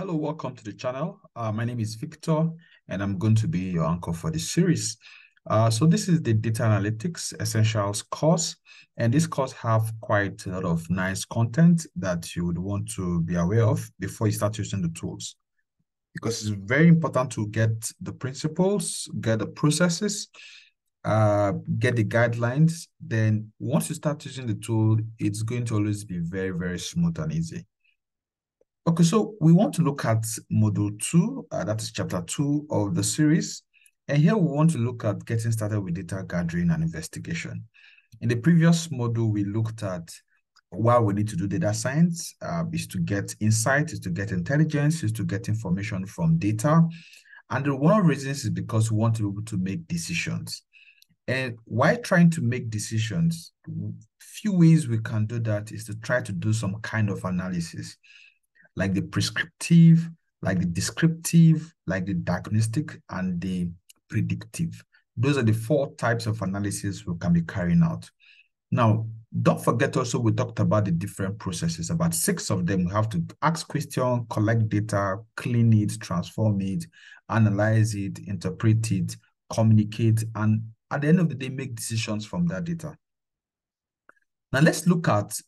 Hello, welcome to the channel. Uh, my name is Victor, and I'm going to be your anchor for this series. Uh, so this is the Data Analytics Essentials course, and this course have quite a lot of nice content that you would want to be aware of before you start using the tools. Because it's very important to get the principles, get the processes, uh, get the guidelines. Then once you start using the tool, it's going to always be very, very smooth and easy. Okay, so we want to look at module two, uh, that is chapter two of the series. And here we want to look at getting started with data gathering and investigation. In the previous module, we looked at why we need to do data science uh, is to get insight, is to get intelligence, is to get information from data. And the one of the reasons is because we want to be able to make decisions. And while trying to make decisions, few ways we can do that is to try to do some kind of analysis like the prescriptive, like the descriptive, like the diagnostic, and the predictive. Those are the four types of analysis we can be carrying out. Now, don't forget also we talked about the different processes, about six of them. We have to ask questions, collect data, clean it, transform it, analyze it, interpret it, communicate, and at the end of the day, make decisions from that data. Now let's look at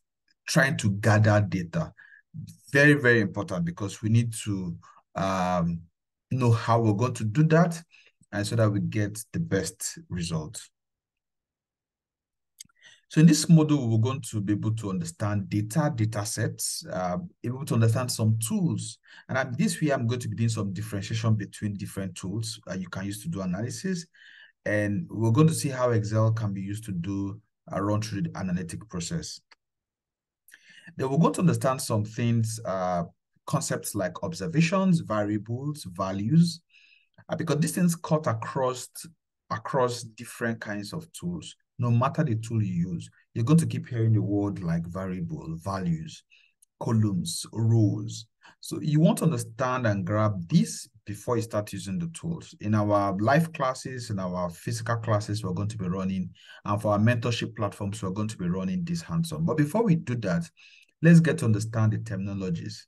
trying to gather data very, very important because we need to um, know how we're going to do that and so that we get the best result. So in this module, we're going to be able to understand data, data sets, uh, able to understand some tools. And at this way, I'm going to be doing some differentiation between different tools uh, you can use to do analysis. And we're going to see how Excel can be used to do a run through the analytic process. Then we're going to understand some things, uh, concepts like observations, variables, values, uh, because these things cut across across different kinds of tools. No matter the tool you use, you're going to keep hearing the word like variable, values, columns, rows. So you want to understand and grab this before you start using the tools. In our live classes, in our physical classes, we're going to be running, and for our mentorship platforms, we're going to be running this hands-on. But before we do that, let's get to understand the terminologies.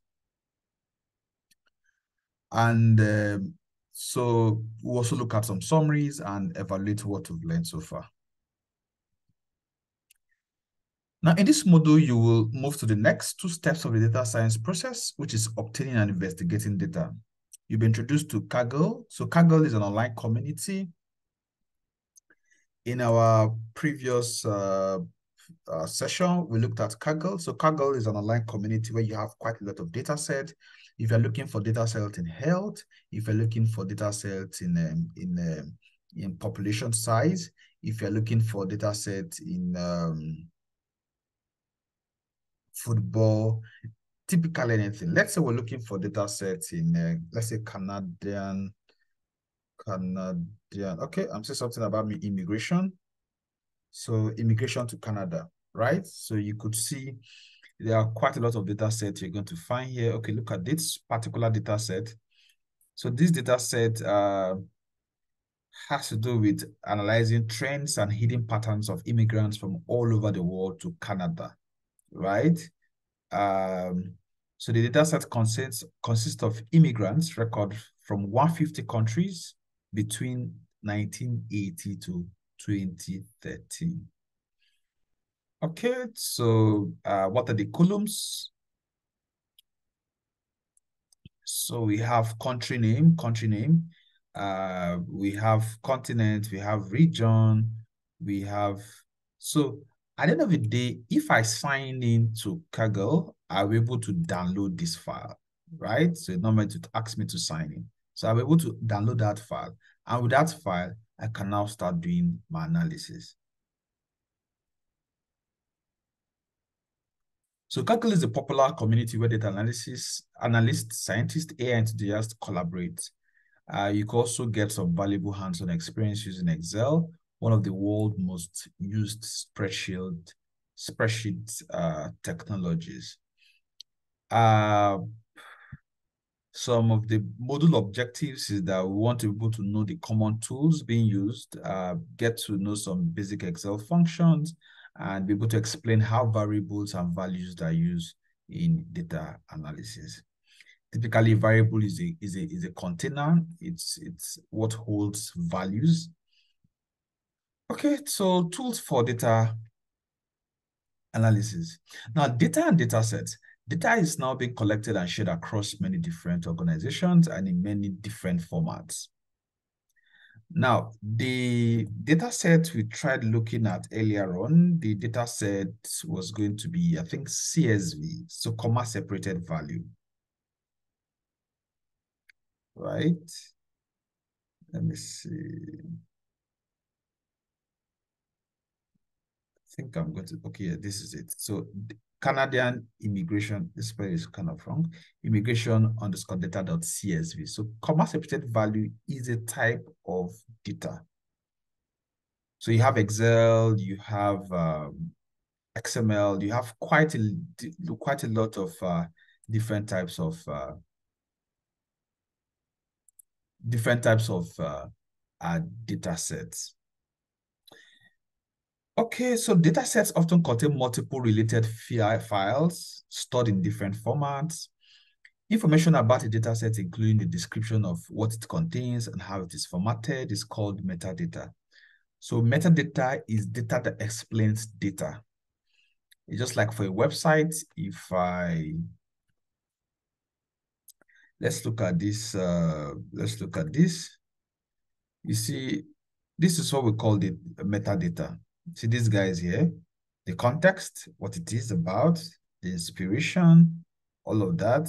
And um, so we'll also look at some summaries and evaluate what we've learned so far. Now, in this module, you will move to the next two steps of the data science process, which is obtaining and investigating data. You'll be introduced to Kaggle. So Kaggle is an online community. In our previous uh, uh, session, we looked at Kaggle. So Kaggle is an online community where you have quite a lot of data set. If you're looking for data sets in health, if you're looking for data sets in um, in um, in population size, if you're looking for data sets in um, football, typically anything. Let's say we're looking for data sets in, uh, let's say Canadian, Canadian. Okay, I'm saying something about me immigration. So immigration to Canada, right? So you could see there are quite a lot of data sets you're going to find here. Okay, look at this particular data set. So this data set uh, has to do with analyzing trends and hidden patterns of immigrants from all over the world to Canada, right? Um, so the data set consists, consists of immigrants record from 150 countries between 1980 to 2013. Okay, so uh, what are the columns? So we have country name, country name. Uh, we have continent, we have region, we have, so at the end of the day, if I sign in to Kaggle, I'll be able to download this file, right? So meant to ask me to sign in. So I'll be able to download that file. And with that file, I can now start doing my analysis. So Kaggle is a popular community where data analysis, analysts, scientists, AI enthusiasts collaborate. Uh, you can also get some valuable hands-on experience using Excel, one of the world's most used spreadsheet, spreadsheet uh, technologies. Uh, some of the module objectives is that we want to be able to know the common tools being used, uh, get to know some basic Excel functions, and be able to explain how variables and values are used in data analysis. Typically, variable is a is a is a container. It's it's what holds values. Okay, so tools for data analysis. Now, data and data sets. Data is now being collected and shared across many different organizations and in many different formats. Now, the data set we tried looking at earlier on, the data set was going to be, I think, CSV, so comma separated value. Right? Let me see. I think I'm going to, okay, this is it. So Canadian immigration, this is kind of wrong, immigration underscore data dot CSV. So comma separated value is a type of data. So you have Excel, you have um, XML, you have quite a, quite a lot of uh, different types of uh, different types of uh, uh, data sets. Okay, so data sets often contain multiple related files stored in different formats. Information about a data set, including the description of what it contains and how it is formatted, is called metadata. So metadata is data that explains data. It's just like for a website, if I, let's look at this, uh, let's look at this. You see, this is what we call the metadata. See these guys here, the context, what it is about, the inspiration, all of that.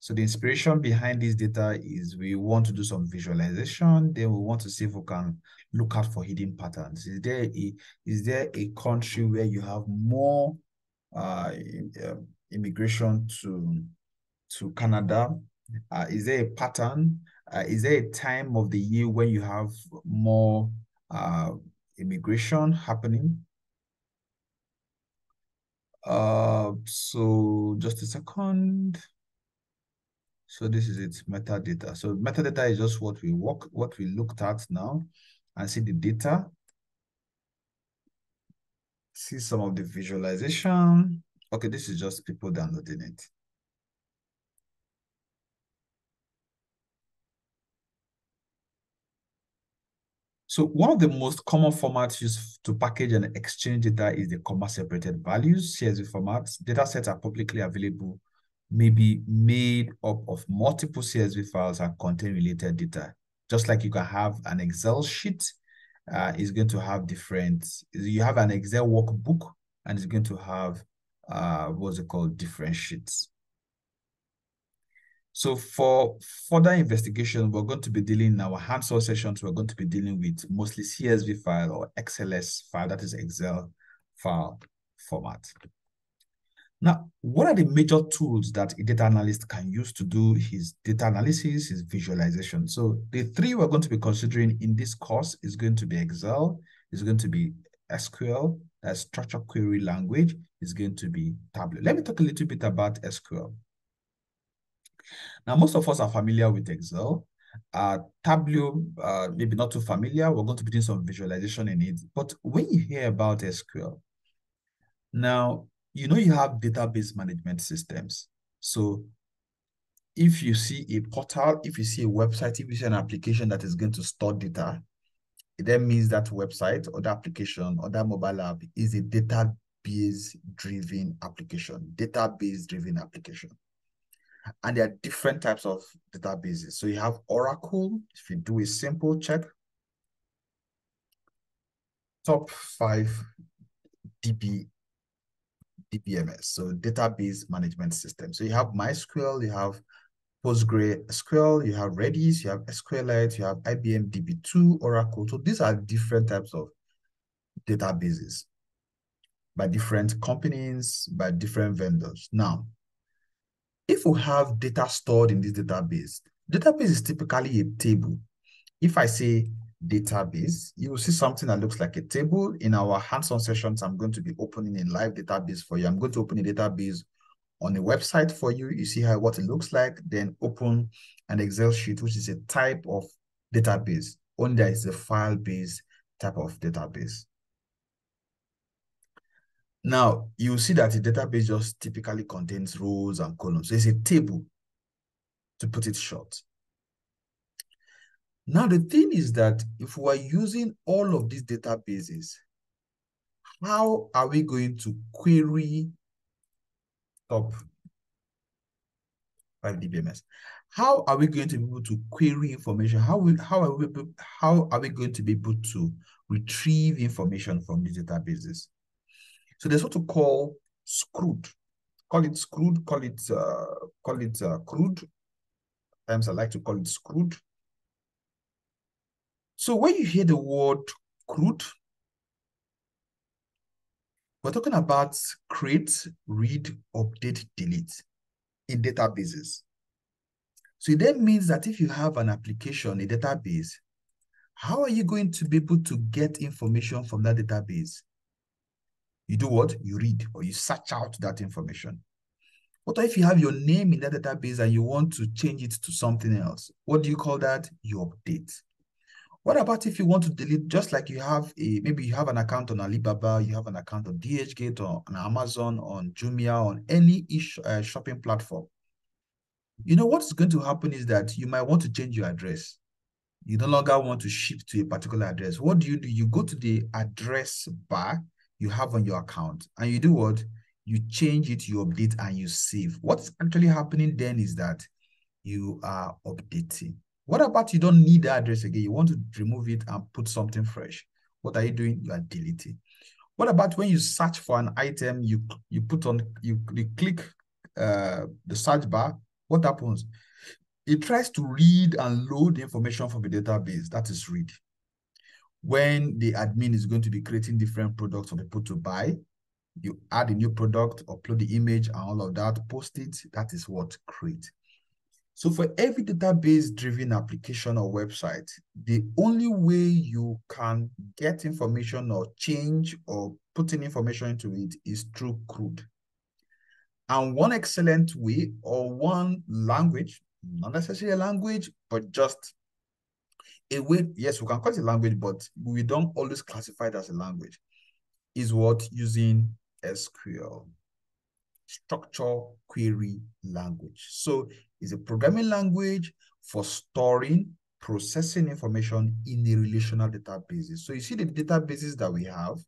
So the inspiration behind this data is we want to do some visualization. Then we want to see if we can look out for hidden patterns. Is there a, is there a country where you have more uh, um, immigration to, to Canada? Uh, is there a pattern? Uh, is there a time of the year when you have more uh, immigration happening. Uh, so just a second. So this is its metadata. So metadata is just what we work, what we looked at now, and see the data. See some of the visualization. Okay, this is just people downloading it. So one of the most common formats used to package and exchange data is the comma separated values, CSV formats. Data sets are publicly available, may be made up of multiple CSV files and contain related data. Just like you can have an Excel sheet, uh, is going to have different, you have an Excel workbook and it's going to have, uh, what's it called, different sheets. So for further investigation, we're going to be dealing in our hands-on sessions, we're going to be dealing with mostly CSV file or XLS file, that is Excel file format. Now, what are the major tools that a data analyst can use to do his data analysis, his visualization? So the three we're going to be considering in this course is going to be Excel, is going to be SQL, that's structured query language, is going to be Tableau. Let me talk a little bit about SQL. Now, most of us are familiar with Excel. Uh, Tableau, uh, maybe not too familiar. We're going to be doing some visualization in it. But when you hear about SQL, now, you know you have database management systems. So if you see a portal, if you see a website, if you see an application that is going to store data, it then means that website or the application or that mobile app is a database driven application, database driven application and there are different types of databases. So you have Oracle. If you do a simple check, top five DB, DBMS, so database management system. So you have MySQL, you have PostgreSQL, you have Redis, you have SQLite, you have IBM DB2, Oracle. So these are different types of databases by different companies, by different vendors. Now, if we have data stored in this database, database is typically a table. If I say database, you will see something that looks like a table. In our hands-on sessions, I'm going to be opening a live database for you. I'm going to open a database on a website for you. You see how what it looks like, then open an Excel sheet, which is a type of database. Only there is a file-based type of database. Now, you see that the database just typically contains rows and columns. So it's a table. to put it short. Now, the thing is that if we're using all of these databases, how are we going to query top 5 DBMS? How are we going to be able to query information? How, we, how, are we, how are we going to be able to retrieve information from these databases? So there's what to call screwed. Call it screwed, call it uh, call it uh, CRUD. Times I like to call it screwed. So when you hear the word CRUD, we're talking about create, read, update, delete in databases. So that means that if you have an application, a database, how are you going to be able to get information from that database? You do what? You read or you search out that information. What if you have your name in that database and you want to change it to something else? What do you call that? You update. What about if you want to delete, just like you have a, maybe you have an account on Alibaba, you have an account on DHgate or on Amazon, on Jumia, on any ish, uh, shopping platform. You know, what's going to happen is that you might want to change your address. You no longer want to ship to a particular address. What do you do? You go to the address bar you have on your account and you do what? You change it, you update, and you save. What's actually happening then is that you are updating. What about you don't need the address again? You want to remove it and put something fresh. What are you doing? You are deleting. What about when you search for an item, you you put on you, you click uh, the search bar, what happens? It tries to read and load information from the database. That is read. When the admin is going to be creating different products for people to buy, you add a new product, upload the image and all of that, post it. That is what create. So for every database-driven application or website, the only way you can get information or change or putting information into it is through CRUD. And one excellent way or one language, not necessarily a language, but just a way, yes, we can call it a language, but we don't always classify it as a language, is what using SQL, structure query language. So it's a programming language for storing, processing information in the relational databases. So you see the databases that we have,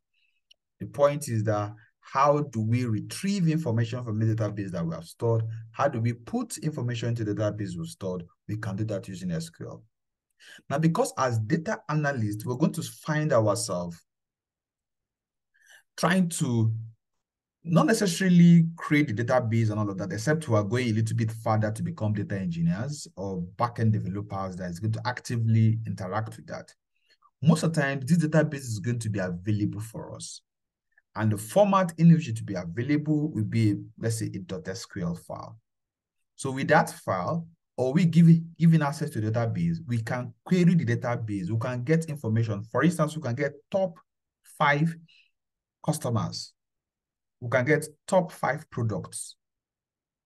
the point is that how do we retrieve information from the database that we have stored? How do we put information into the database we've stored? We can do that using SQL. Now, because as data analysts, we're going to find ourselves trying to not necessarily create the database and all of that, except we are going a little bit further to become data engineers or backend developers that is going to actively interact with that. Most of the time, this database is going to be available for us. And the format in which it will be available will be, let's say, a .sql file. So with that file, or we give giving access to the database, we can query the database, we can get information. For instance, we can get top five customers. We can get top five products.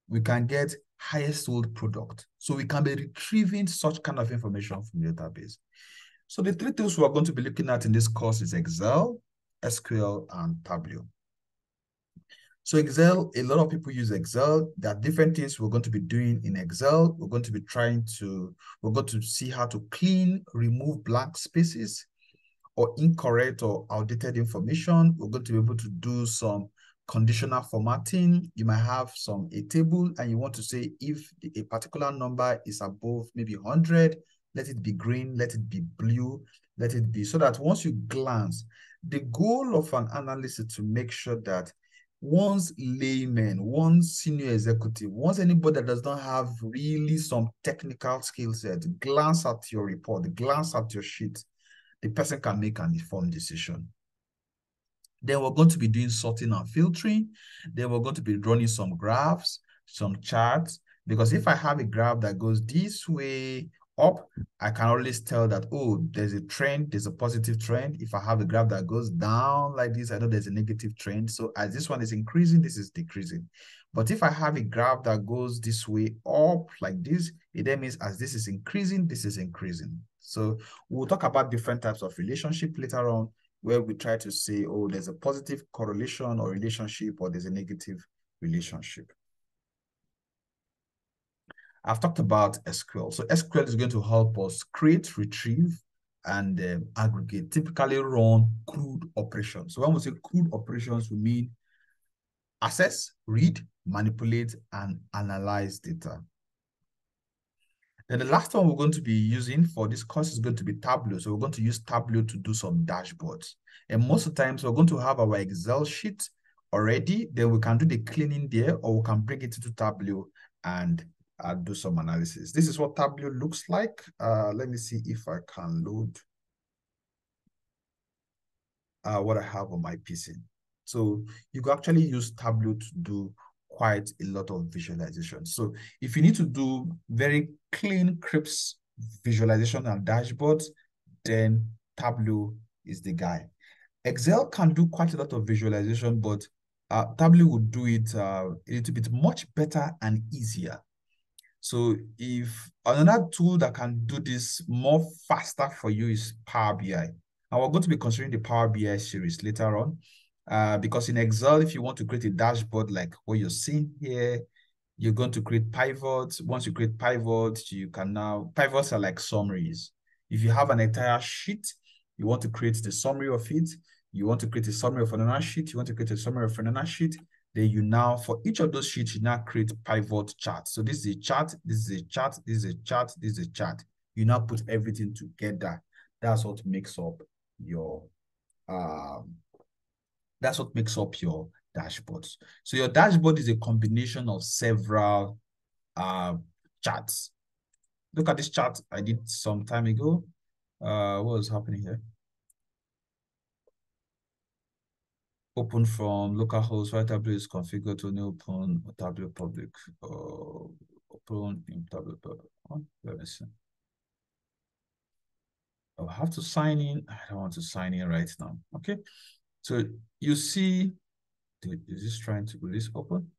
We can get highest sold product. So we can be retrieving such kind of information from the database. So the three tools we're going to be looking at in this course is Excel, SQL, and Tableau. So Excel, a lot of people use Excel. There are different things we're going to be doing in Excel. We're going to be trying to, we're going to see how to clean, remove blank spaces or incorrect or outdated information. We're going to be able to do some conditional formatting. You might have some a table and you want to say if a particular number is above maybe 100, let it be green, let it be blue, let it be so that once you glance, the goal of an analyst is to make sure that once layman, once senior executive, once anybody that does not have really some technical skill set, glance at your report, glance at your sheet, the person can make an informed decision. Then we're going to be doing sorting and filtering. Then we're going to be drawing some graphs, some charts, because if I have a graph that goes this way up, I can always tell that, oh, there's a trend, there's a positive trend. If I have a graph that goes down like this, I know there's a negative trend. So as this one is increasing, this is decreasing. But if I have a graph that goes this way up like this, it then means as this is increasing, this is increasing. So we'll talk about different types of relationship later on where we try to say, oh, there's a positive correlation or relationship or there's a negative relationship. I've talked about SQL. So SQL is going to help us create, retrieve, and um, aggregate, typically run CRUD operations. So when we say CRUD operations, we mean access, read, manipulate, and analyze data. Then the last one we're going to be using for this course is going to be Tableau. So we're going to use Tableau to do some dashboards. And most of the times we're going to have our Excel sheet already. Then we can do the cleaning there or we can bring it to Tableau and uh, do some analysis. This is what Tableau looks like. Uh, let me see if I can load uh, what I have on my PC. So you can actually use Tableau to do quite a lot of visualization. So if you need to do very clean, crisp visualization and dashboards, then Tableau is the guy. Excel can do quite a lot of visualization, but uh, Tableau would do it uh, a little bit much better and easier. So if another tool that can do this more faster for you is Power BI. And we're going to be considering the Power BI series later on. Uh, because in Excel, if you want to create a dashboard like what you're seeing here, you're going to create pivots. Once you create pivots, you can now, pivots are like summaries. If you have an entire sheet, you want to create the summary of it, you want to create a summary of another sheet, you want to create a summary of another sheet, then you now, for each of those sheets, you now create pivot charts. So this is a chart, this is a chart, this is a chart, this is a chart. You now put everything together. That's what makes up your um, that's what makes up your dashboards. So your dashboard is a combination of several uh, charts. Look at this chart I did some time ago. Uh, what was happening here? Open from localhost, where Tableau is configured to new open Tableau public. Uh, open in Tableau public. Oh, let me see. I'll have to sign in. I don't want to sign in right now. Okay. So you see, is this trying to release open?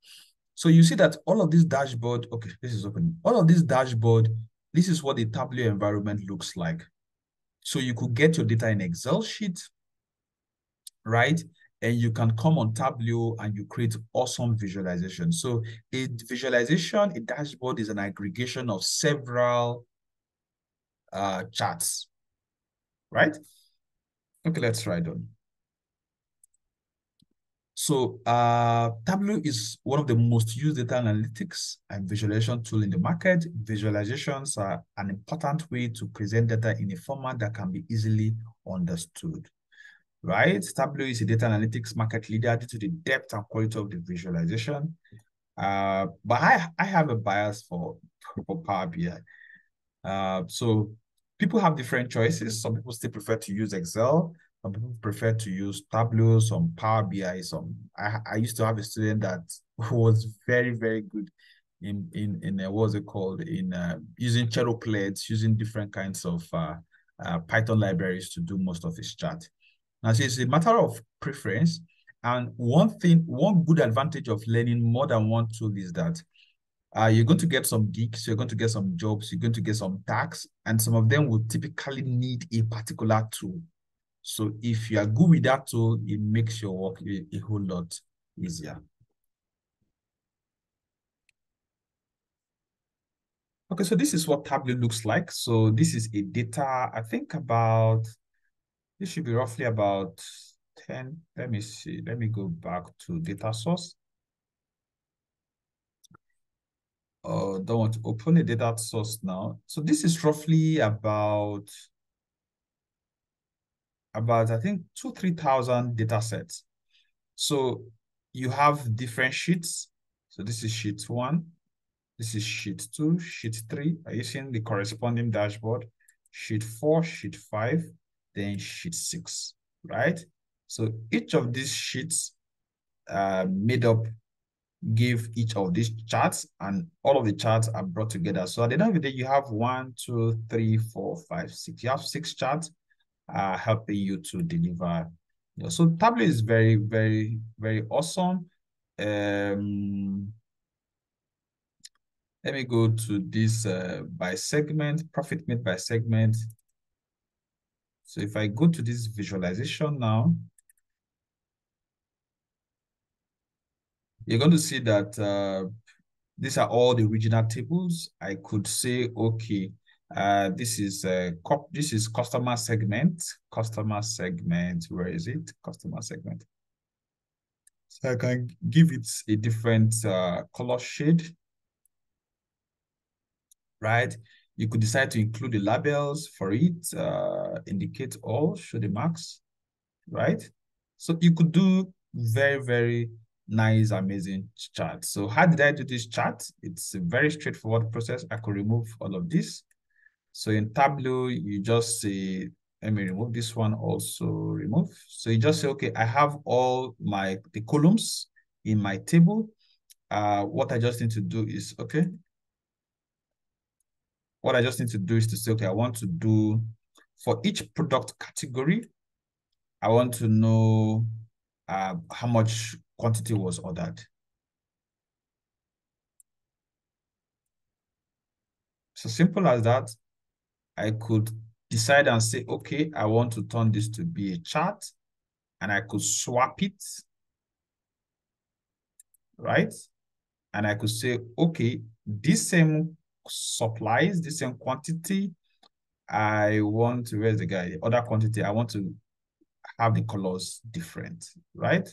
So you see that all of this dashboard, okay, this is open. All of this dashboard, this is what the Tableau environment looks like. So you could get your data in Excel sheet, right? And you can come on Tableau and you create awesome visualization. So a visualization, a dashboard is an aggregation of several uh, charts, right? Okay, let's try it on. So uh, Tableau is one of the most used data analytics and visualization tool in the market. Visualizations are an important way to present data in a format that can be easily understood, right? Tableau is a data analytics market leader due to the depth and quality of the visualization. Uh, but I, I have a bias for, for Power BI. Uh, so people have different choices. Some people still prefer to use Excel. Some people prefer to use Tableau, some Power BI, some. I, I used to have a student that was very, very good in in in uh, what was it called in uh, using choropleths, using different kinds of uh, uh, Python libraries to do most of his chart. Now, so it's a matter of preference. And one thing, one good advantage of learning more than one tool is that uh, you're going to get some gigs, you're going to get some jobs, you're going to get some tasks, and some of them will typically need a particular tool. So if you are good with that tool, it makes your work a, a whole lot easier. Okay, so this is what Tableau looks like. So this is a data, I think about, this should be roughly about 10. Let me see. Let me go back to data source. Uh, don't want to open a data source now. So this is roughly about about, I think, two, 3,000 data sets. So you have different sheets. So this is sheet one. This is sheet two, sheet three. Are you seeing the corresponding dashboard? Sheet four, sheet five, then sheet six, right? So each of these sheets uh, made up give each of these charts and all of the charts are brought together. So at the end of the day, you have one, two, three, four, five, six. You have six charts uh, helping you to deliver. So Tableau is very, very, very awesome. Um, let me go to this uh, by segment, profit made by segment. So if I go to this visualization now, you're going to see that uh, these are all the original tables. I could say, okay, uh, this is a this is customer segment, customer segment. Where is it? Customer segment. So I can give it a different uh, color shade, right? You could decide to include the labels for it, uh, indicate all, show the marks, right? So you could do very, very nice, amazing chart. So how did I do this chart? It's a very straightforward process. I could remove all of this. So in Tableau, you just say, let me remove this one also remove. So you just say, okay, I have all my the columns in my table. Uh, what I just need to do is, okay, what I just need to do is to say, okay, I want to do for each product category, I want to know uh, how much quantity was ordered. So simple as that. I could decide and say, okay, I want to turn this to be a chart and I could swap it, right? And I could say, okay, this same supplies, the same quantity, I want to, where's the guy? The other quantity, I want to have the colors different, right?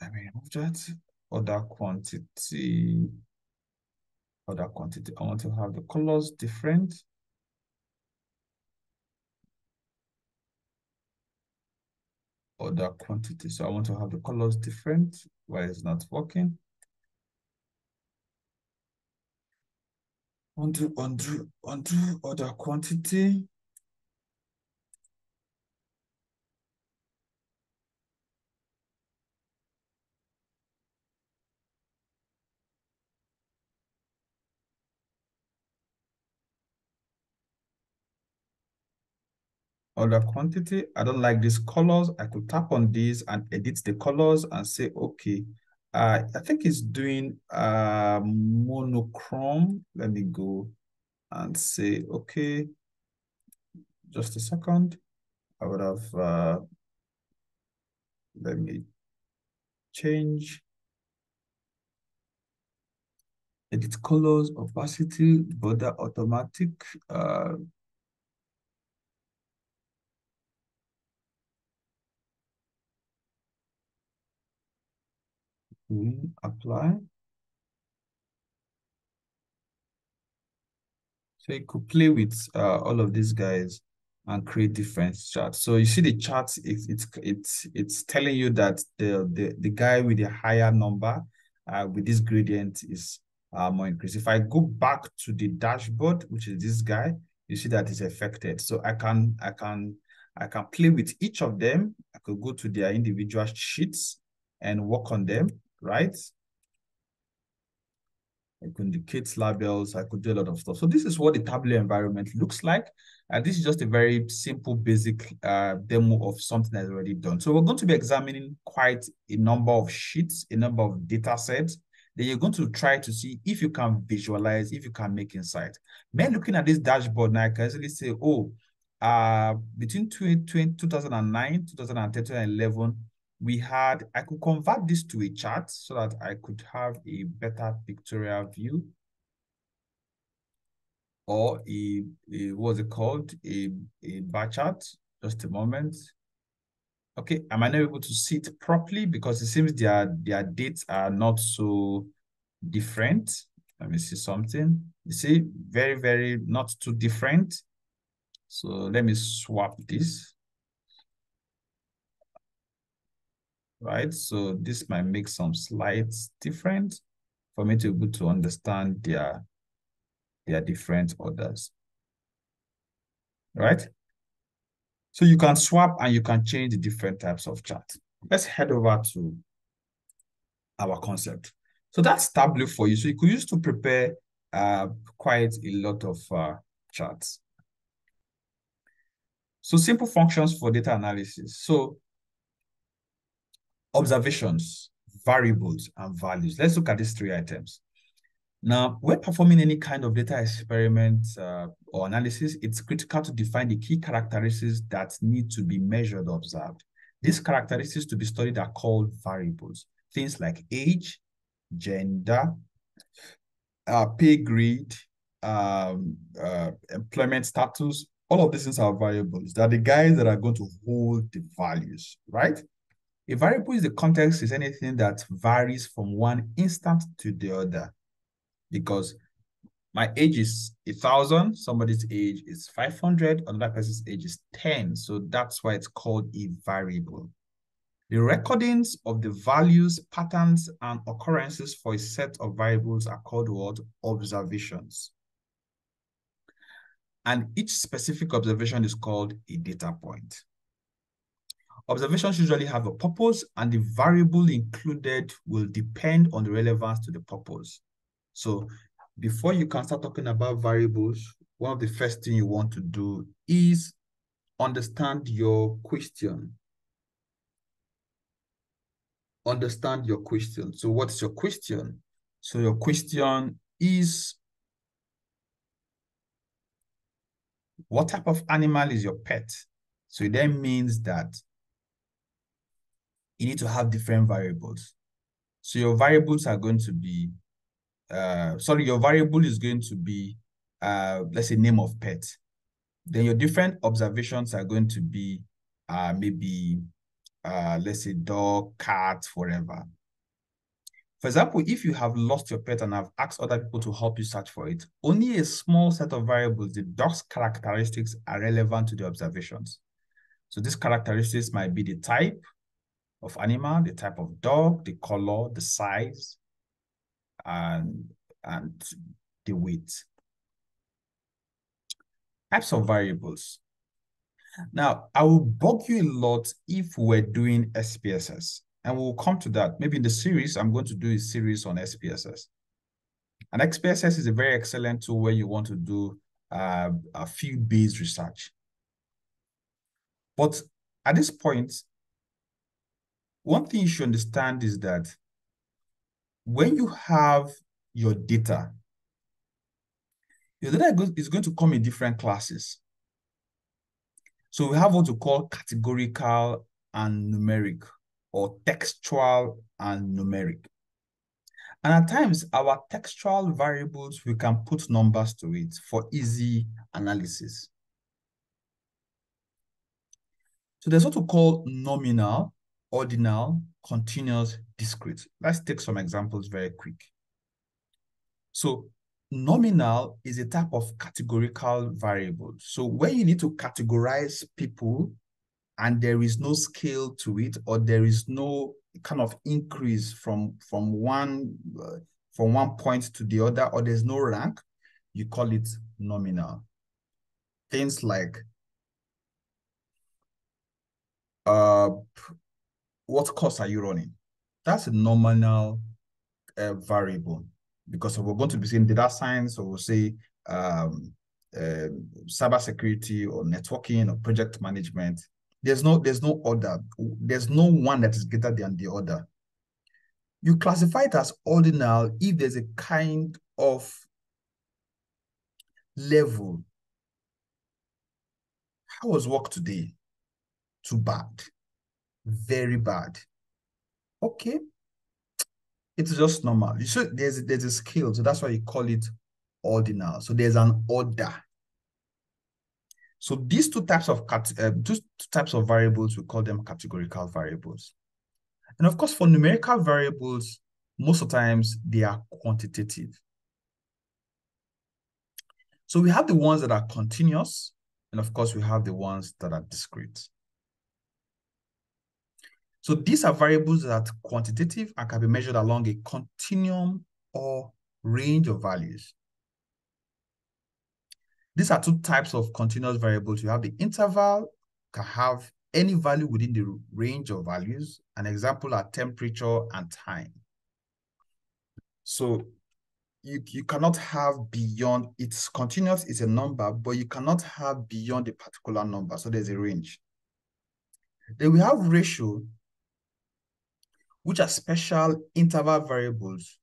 I mean, that other quantity other quantity. I want to have the colors different. Other quantity. So I want to have the colors different. Why is not working? Undo, undo, undo other quantity. Other quantity. I don't like these colors. I could tap on these and edit the colors and say, okay, uh, I think it's doing uh, monochrome. Let me go and say, okay, just a second. I would have, uh, let me change. Edit colors, opacity, border automatic, uh, we apply. So you could play with uh, all of these guys and create different charts. So you see the chart, it's it's it's it's telling you that the the, the guy with the higher number uh, with this gradient is uh, more increased. If I go back to the dashboard, which is this guy, you see that it's affected. So I can I can I can play with each of them. I could go to their individual sheets and work on them right? I could indicate labels. I could do a lot of stuff. So this is what the Tableau environment looks like. And this is just a very simple, basic uh, demo of something that's already done. So we're going to be examining quite a number of sheets, a number of data sets. Then you're going to try to see if you can visualize, if you can make insight. Men looking at this dashboard now, I can easily say, oh, uh, between 20, 2009, 2010, 2011, we had, I could convert this to a chart so that I could have a better pictorial view or a, a what's it called? A, a bar chart. Just a moment. Okay, am I not able to see it properly because it seems their, their dates are not so different. Let me see something. You see, very, very not too different. So let me swap this. Right? So this might make some slides different for me to be able to understand their, their different orders, right? So you can swap and you can change the different types of chart. Let's head over to our concept. So that's Tableau for you. So you could use to prepare uh, quite a lot of uh, charts. So simple functions for data analysis. So observations, variables, and values. Let's look at these three items. Now, when performing any kind of data experiment uh, or analysis, it's critical to define the key characteristics that need to be measured or observed. These characteristics to be studied are called variables. Things like age, gender, uh, pay grade, um, uh, employment status, all of these things are variables. They're the guys that are going to hold the values, right? A variable is the context is anything that varies from one instant to the other. Because my age is a thousand, somebody's age is 500, another person's age is 10. So that's why it's called a variable. The recordings of the values, patterns, and occurrences for a set of variables are called what? Observations. And each specific observation is called a data point. Observations usually have a purpose and the variable included will depend on the relevance to the purpose. So before you can start talking about variables, one of the first thing you want to do is understand your question. Understand your question. So what's your question? So your question is, what type of animal is your pet? So it then means that you need to have different variables. So your variables are going to be, uh, sorry, your variable is going to be, uh, let's say name of pet. Then your different observations are going to be uh, maybe, uh, let's say dog, cat, forever. For example, if you have lost your pet and have asked other people to help you search for it, only a small set of variables, the dog's characteristics are relevant to the observations. So these characteristics might be the type, of animal, the type of dog, the color, the size, and, and the weight. Types of variables. Now, I will bug you a lot if we're doing SPSS, and we'll come to that. Maybe in the series, I'm going to do a series on SPSS. And SPSS is a very excellent tool where you want to do uh, a field-based research. But at this point, one thing you should understand is that when you have your data, your data is going to come in different classes. So we have what we call categorical and numeric or textual and numeric. And at times, our textual variables, we can put numbers to it for easy analysis. So there's what we call nominal, ordinal, continuous, discrete. Let's take some examples very quick. So nominal is a type of categorical variable. So when you need to categorize people and there is no scale to it or there is no kind of increase from from one uh, from one point to the other or there's no rank, you call it nominal. Things like uh what course are you running? That's a nominal uh, variable because we're going to be saying data science or we'll say um, uh, cyber security or networking or project management. There's no there's no order. There's no one that is greater than the other. You classify it as ordinal if there's a kind of level. How was work today? Too bad very bad. Okay. It's just normal. Should there's there's a scale, so that's why you call it ordinal. So there's an order. So these two types of uh, two types of variables, we call them categorical variables. And of course, for numerical variables, most of the times they are quantitative. So we have the ones that are continuous, and of course, we have the ones that are discrete. So these are variables that are quantitative and can be measured along a continuum or range of values. These are two types of continuous variables. You have the interval, can have any value within the range of values. An example are temperature and time. So you, you cannot have beyond, it's continuous, it's a number, but you cannot have beyond a particular number. So there's a range. Then we have ratio, which are special interval variables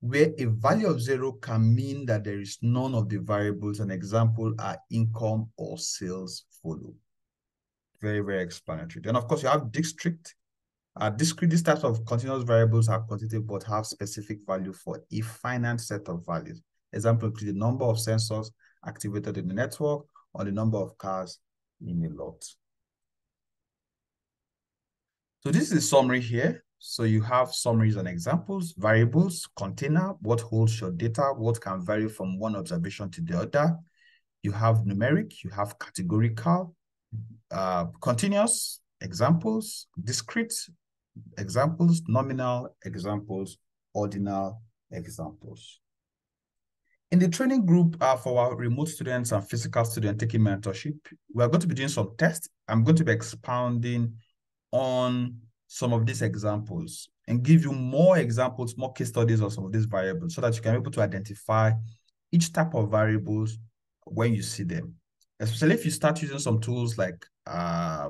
where a value of zero can mean that there is none of the variables. An example are income or sales follow. Very, very explanatory. Then, of course, you have district. Uh, discrete, these types of continuous variables are quantitative but have specific value for a finite set of values. Example include the number of sensors activated in the network or the number of cars in a lot. So this is a summary here. So you have summaries and examples, variables, container, what holds your data, what can vary from one observation to the other. You have numeric, you have categorical, uh, continuous examples, discrete examples, nominal examples, ordinal examples. In the training group uh, for our remote students and physical students taking mentorship, we're going to be doing some tests. I'm going to be expounding on some of these examples and give you more examples, more case studies of some of these variables so that you can be able to identify each type of variables when you see them. Especially if you start using some tools like uh,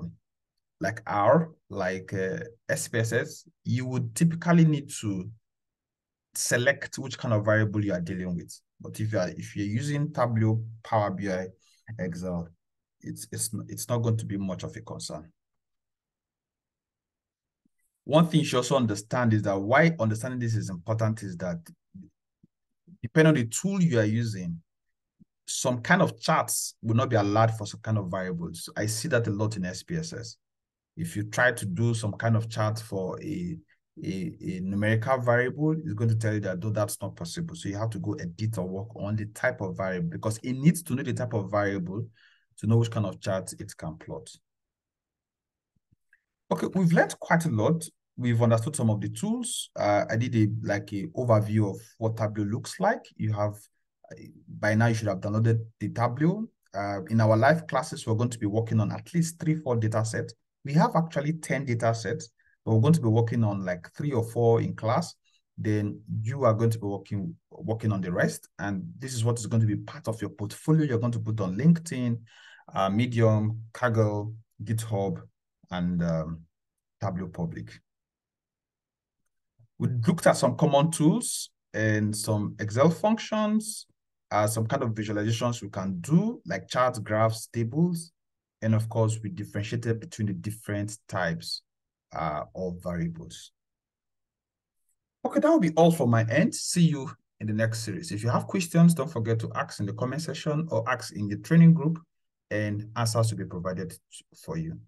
like R, like uh, SPSS, you would typically need to select which kind of variable you are dealing with. But if you are if you're using Tableau, Power BI, Excel, it's it's it's not going to be much of a concern. One thing you should also understand is that why understanding this is important is that depending on the tool you are using, some kind of charts will not be allowed for some kind of variables. I see that a lot in SPSS. If you try to do some kind of chart for a, a, a numerical variable, it's going to tell you that though that's not possible. So you have to go edit or work on the type of variable because it needs to know the type of variable to know which kind of chart it can plot. Okay, we've learned quite a lot we've understood some of the tools. Uh, I did a like a overview of what Tableau looks like. You have by now you should have downloaded the Tableau. Uh, in our live classes, we're going to be working on at least three, four data sets. We have actually 10 data sets, but we're going to be working on like three or four in class. Then you are going to be working working on the rest. And this is what is going to be part of your portfolio. You're going to put on LinkedIn, uh, Medium, Kaggle, GitHub, and um, Tableau Public. We looked at some common tools and some Excel functions, uh, some kind of visualizations we can do, like charts, graphs, tables. And of course, we differentiated between the different types uh, of variables. Okay, that will be all for my end. See you in the next series. If you have questions, don't forget to ask in the comment section or ask in the training group and answers will be provided for you.